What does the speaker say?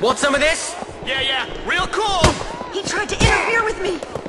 Want some of this? Yeah, yeah. Real cool! He tried to interfere with me!